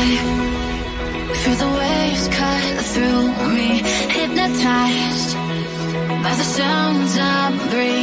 high. Feel the waves cut through me, hypnotized by the sounds I breathe.